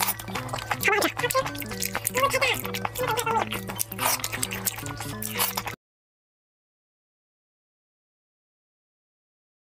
好不好吃好吃不会太大请你等一下